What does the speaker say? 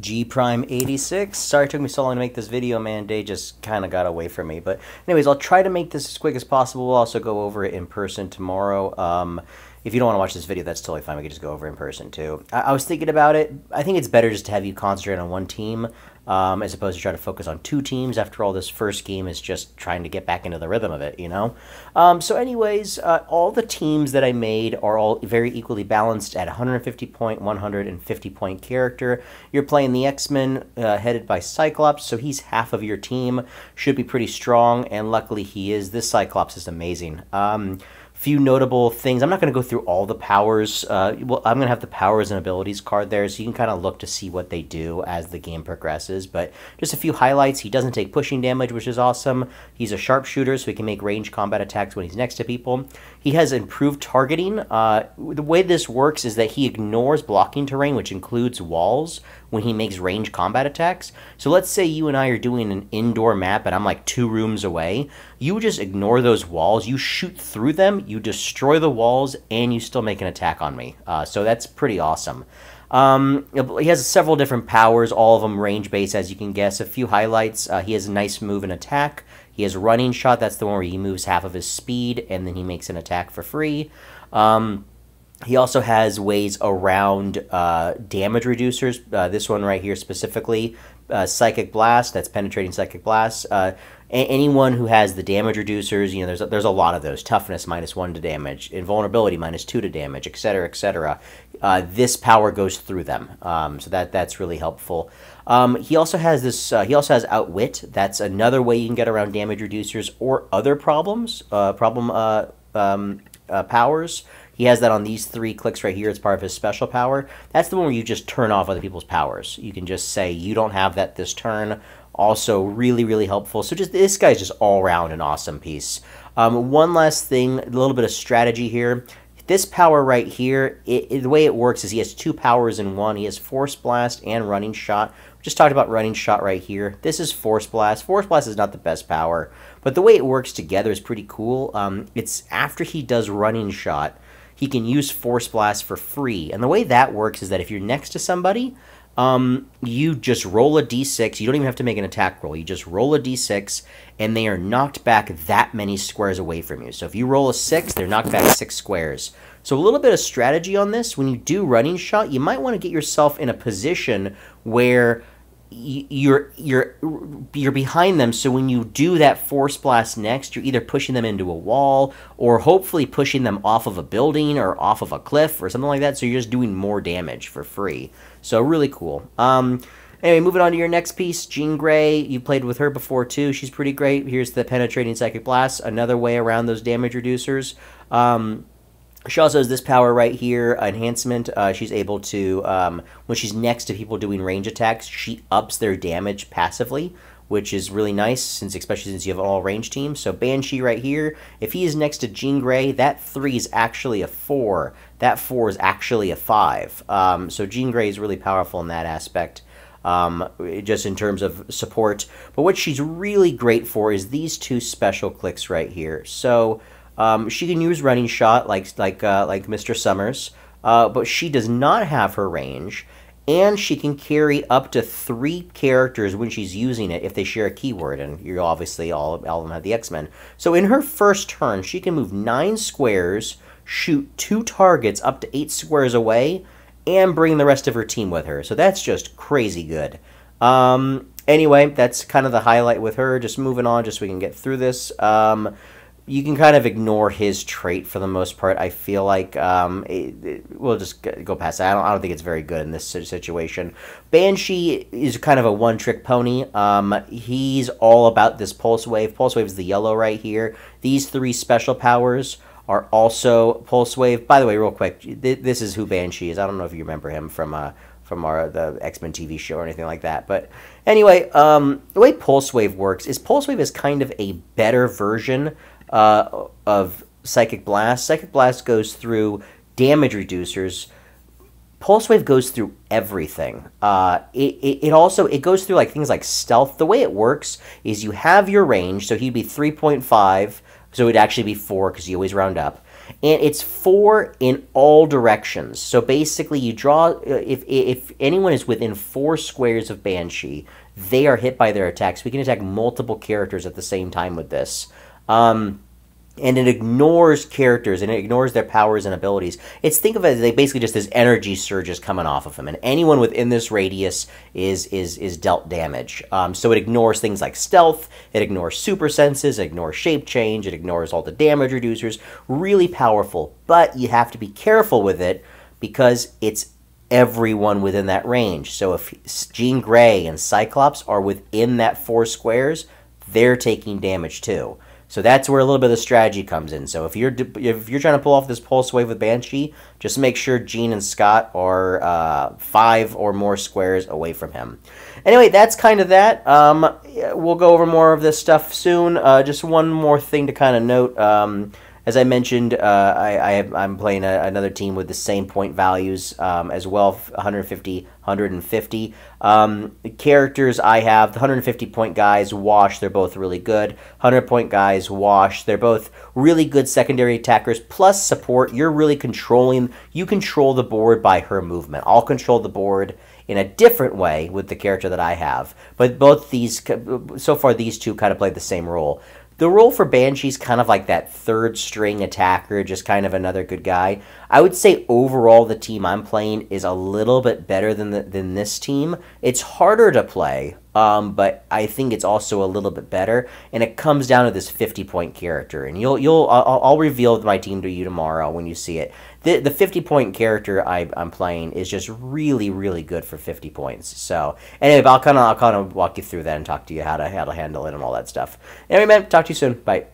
G Prime 86. Sorry it took me so long to make this video, man. Day just kind of got away from me. But anyways, I'll try to make this as quick as possible. We'll also go over it in person tomorrow. Um, if you don't want to watch this video, that's totally fine. We can just go over in person too. I, I was thinking about it. I think it's better just to have you concentrate on one team um, as opposed to try to focus on two teams. After all, this first game is just trying to get back into the rhythm of it, you know? Um, so, anyways, uh, all the teams that I made are all very equally balanced at 150 point, 150 point character. You're playing the X Men uh, headed by Cyclops, so he's half of your team. Should be pretty strong, and luckily he is. This Cyclops is amazing. Um, few notable things. I'm not going to go through all the powers. Uh, well, I'm going to have the powers and abilities card there, so you can kind of look to see what they do as the game progresses. But just a few highlights. He doesn't take pushing damage, which is awesome. He's a sharpshooter, so he can make range combat attacks when he's next to people. He has improved targeting. Uh, the way this works is that he ignores blocking terrain, which includes walls, when he makes range combat attacks. So let's say you and I are doing an indoor map and I'm like two rooms away. You just ignore those walls, you shoot through them, you destroy the walls, and you still make an attack on me. Uh, so that's pretty awesome. Um, he has several different powers, all of them range based, as you can guess. A few highlights uh, he has a nice move and attack. He has running shot, that's the one where he moves half of his speed and then he makes an attack for free. Um, he also has ways around uh, damage reducers. Uh, this one right here specifically, uh, Psychic Blast, that's penetrating Psychic Blast. Uh, anyone who has the damage reducers, you know, there's a, there's a lot of those. Toughness minus one to damage, invulnerability minus two to damage, etc., etc. Uh, this power goes through them, um, so that that's really helpful. Um, he also has this. Uh, he also has outwit. That's another way you can get around damage reducers or other problems. Uh, problem uh, um, uh, powers. He has that on these three clicks right here. It's part of his special power. That's the one where you just turn off other people's powers. You can just say you don't have that this turn also really really helpful so just this guy's just all around an awesome piece um, one last thing a little bit of strategy here this power right here it, it, the way it works is he has two powers in one. He has force blast and running shot. We just talked about running shot right here. This is force blast. Force blast is not the best power but the way it works together is pretty cool. Um, it's after he does running shot he can use force blast for free. And the way that works is that if you're next to somebody um, you just roll a d6. You don't even have to make an attack roll. You just roll a d6, and they are knocked back that many squares away from you. So if you roll a 6, they're knocked back 6 squares. So a little bit of strategy on this. When you do running shot, you might want to get yourself in a position where you're you're you're behind them. So when you do that force blast next you're either pushing them into a wall or hopefully pushing them off of a building or off of a cliff or something like that. So you're just doing more damage for free. So really cool. Um anyway moving on to your next piece jean grey. You played with her before too. She's pretty great. Here's the penetrating psychic blast. Another way around those damage reducers. Um she also has this power right here, enhancement. Uh, she's able to, um, when she's next to people doing range attacks, she ups their damage passively, which is really nice, since especially since you have all range team. So Banshee right here, if he is next to Jean Grey, that 3 is actually a 4. That 4 is actually a 5. Um, so Jean Grey is really powerful in that aspect. Um, just in terms of support. But what she's really great for is these two special clicks right here. So um, she can use running shot like like uh, like Mr. Summers, uh, but she does not have her range, and she can carry up to three characters when she's using it if they share a keyword. And you're obviously all all of them have the X Men. So in her first turn, she can move nine squares, shoot two targets up to eight squares away, and bring the rest of her team with her. So that's just crazy good. Um, anyway, that's kind of the highlight with her. Just moving on, just so we can get through this. Um, you can kind of ignore his trait for the most part. I feel like um, it, it, we'll just go past that. I don't, I don't think it's very good in this situation. Banshee is kind of a one-trick pony. Um, he's all about this pulse wave. Pulse wave is the yellow right here. These three special powers are also pulse wave. By the way, real quick, th this is who Banshee is. I don't know if you remember him from uh, from our the X Men TV show or anything like that. But anyway, um, the way Pulse Wave works is Pulse Wave is kind of a better version uh, of Psychic Blast. Psychic Blast goes through damage reducers. Pulse Wave goes through everything. Uh, it, it, it, also it goes through like things like stealth. The way it works is you have your range, so he'd be 3.5, so it'd actually be 4 because you always round up. and it's four in all directions. So basically, you draw if if anyone is within four squares of Banshee, they are hit by their attacks. We can attack multiple characters at the same time with this. Um, and it ignores characters and it ignores their powers and abilities. It's think of it as they basically just this energy surges coming off of them, and anyone within this radius is is is dealt damage. Um, so it ignores things like stealth, it ignores super senses, it ignores shape change, it ignores all the damage reducers. Really powerful, but you have to be careful with it because it's everyone within that range. So if Jean Grey and Cyclops are within that four squares, they're taking damage too. So that's where a little bit of the strategy comes in. So if you're if you're trying to pull off this pulse wave with Banshee, just make sure Jean and Scott are uh, five or more squares away from him. Anyway, that's kind of that. Um, we'll go over more of this stuff soon. Uh, just one more thing to kind of note. Um, as I mentioned, uh, I, I am playing a, another team with the same point values um, as well, 150, 150. Um, characters I have, the 150 point guys, Wash, they're both really good. 100 point guys, Wash, they're both really good secondary attackers, plus support. You're really controlling, you control the board by her movement. I'll control the board in a different way with the character that I have. But both these, so far, these two kind of play the same role. The role for Banshee's kind of like that third string attacker, just kind of another good guy. I would say overall the team I'm playing is a little bit better than the, than this team. It's harder to play, um, but I think it's also a little bit better, and it comes down to this 50 point character. And you'll you'll I'll, I'll reveal my team to you tomorrow when you see it. The the 50 point character I, I'm playing is just really really good for 50 points. So anyway, I'll kind of I'll kind of walk you through that and talk to you how to how to handle it and all that stuff. Anyway, man, talk to you soon. Bye.